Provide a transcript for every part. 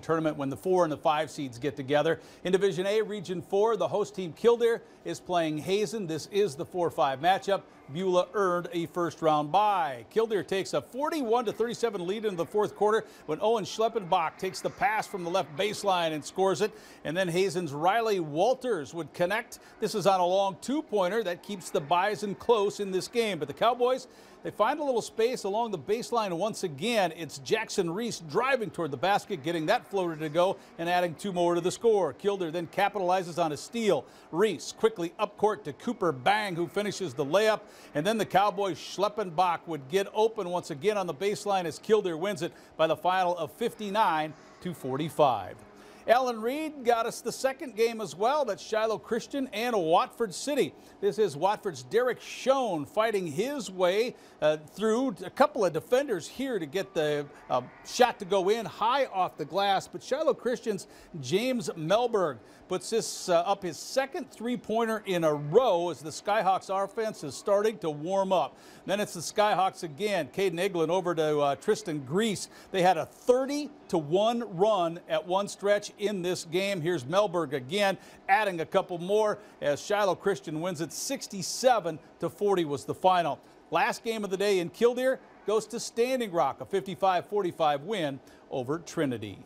tournament when the four and the five seeds get together. In Division A, Region 4, the host team Killdeer is playing Hazen. This is the 4-5 matchup. Beulah earned a first round bye. Killdeer takes a 41 to 37 lead in the fourth quarter when Owen Schleppenbach takes the pass from the left baseline and scores it. And then Hazen's Riley Walters would connect. This is on a long two-pointer that keeps the Bison close in this game. But the Cowboys, they find a little space along the baseline once again. It's Jackson Reese driving toward the basket, getting that floater to go and adding two more to the score. Killdeer then capitalizes on a steal. Reese quickly up court to Cooper Bang, who finishes the layup. And then the Cowboys Schleppenbach would get open once again on the baseline as Killdeer wins it by the final of 59 to 45. Ellen Reed got us the second game as well. That's Shiloh Christian and Watford City. This is Watford's Derek Schoen fighting his way uh, through a couple of defenders here to get the uh, shot to go in high off the glass. But Shiloh Christian's James Melberg puts this uh, up his second three-pointer in a row as the Skyhawks offense is starting to warm up. Then it's the Skyhawks again. Caden Eglin over to uh, Tristan Grease. They had a 30 to 1 run at one stretch in this game. Here's Melberg again, adding a couple more as Shiloh Christian wins it 67 to 40 was the final. Last game of the day in Killdeer goes to Standing Rock, a 55-45 win over Trinity.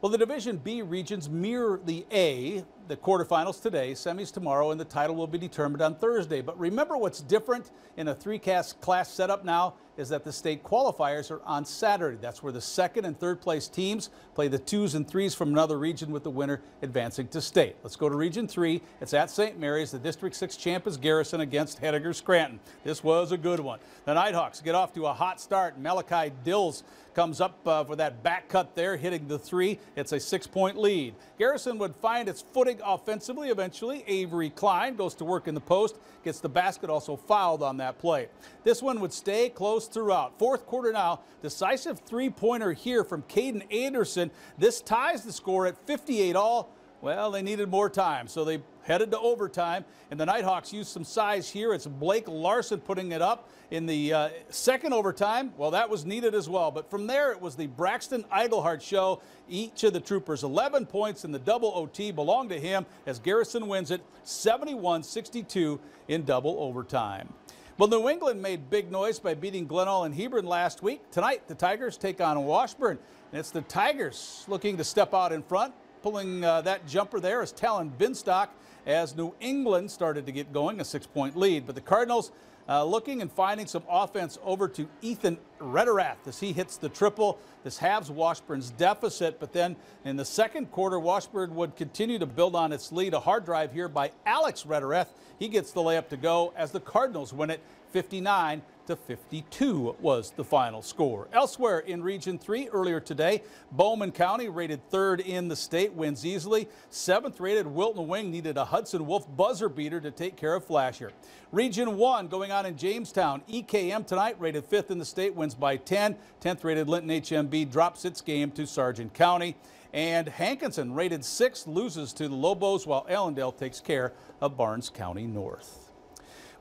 Well, the Division B regions mirror the A, the quarterfinals today, semis tomorrow, and the title will be determined on Thursday. But remember what's different in a three-cast class setup now is that the state qualifiers are on Saturday. That's where the second and third place teams play the twos and threes from another region with the winner advancing to state. Let's go to Region 3. It's at St. Mary's. The District 6 champ is Garrison against Hettinger Scranton. This was a good one. The Nighthawks get off to a hot start. Malachi Dills comes up uh, for that back cut there, hitting the three. It's a six-point lead. Garrison would find its footing offensively eventually. Avery Klein goes to work in the post, gets the basket, also fouled on that play. This one would stay close throughout. Fourth quarter now, decisive three-pointer here from Caden Anderson. This ties the score at 58 all. Well, they needed more time, so they headed to overtime, and the Nighthawks used some size here. It's Blake Larson putting it up in the uh, second overtime. Well, that was needed as well, but from there it was the Braxton Eigelhart show. Each of the Troopers, 11 points in the double OT, belong to him as Garrison wins it 71-62 in double overtime. Well, New England made big noise by beating Glen Ullin-Hebron last week. Tonight, the Tigers take on Washburn, and it's the Tigers looking to step out in front. Pulling uh, that jumper there is Talon Binstock as New England started to get going, a six-point lead. But the Cardinals uh, looking and finding some offense over to Ethan Rederath as he hits the triple. This halves Washburn's deficit, but then in the second quarter, Washburn would continue to build on its lead. A hard drive here by Alex Rederath. He gets the layup to go as the Cardinals win it 59 to 52 was the final score. Elsewhere in Region 3 earlier today, Bowman County rated third in the state, wins easily. Seventh rated Wilton Wing needed a Hudson Wolf buzzer beater to take care of Flasher. Region 1 going on in Jamestown. EKM tonight rated fifth in the state, wins by 10. 10th rated Linton HMB drops its game to Sargent County. And Hankinson rated sixth loses to the Lobos while Allendale takes care of Barnes County North.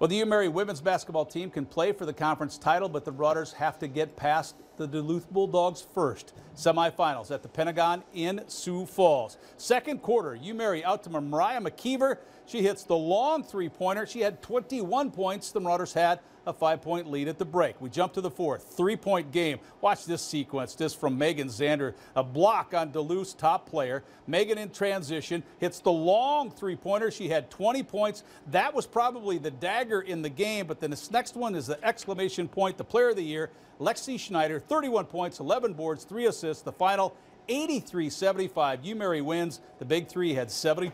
Well, the U-Mary women's basketball team can play for the conference title, but the Marauders have to get past the Duluth Bulldogs first. Semifinals at the Pentagon in Sioux Falls. Second quarter, U-Mary out to Mariah McKeever. She hits the long three-pointer. She had 21 points. The Marauders had a five-point lead at the break. We jump to the fourth, three-point game. Watch this sequence. This from Megan Zander, a block on Duluth's top player. Megan in transition hits the long three-pointer. She had 20 points. That was probably the dagger in the game, but then this next one is the exclamation point, the player of the year, Lexi Schneider, 31 points, 11 boards, three assists. The final 83-75. U-Mary wins. The big three had 70